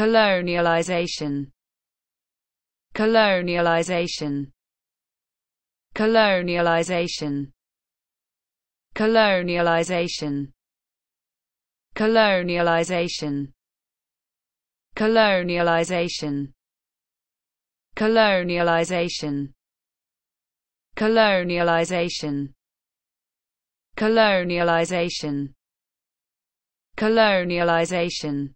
colonialization colonialization colonialization colonialization colonialization colonialization colonialization colonialization colonialization colonialization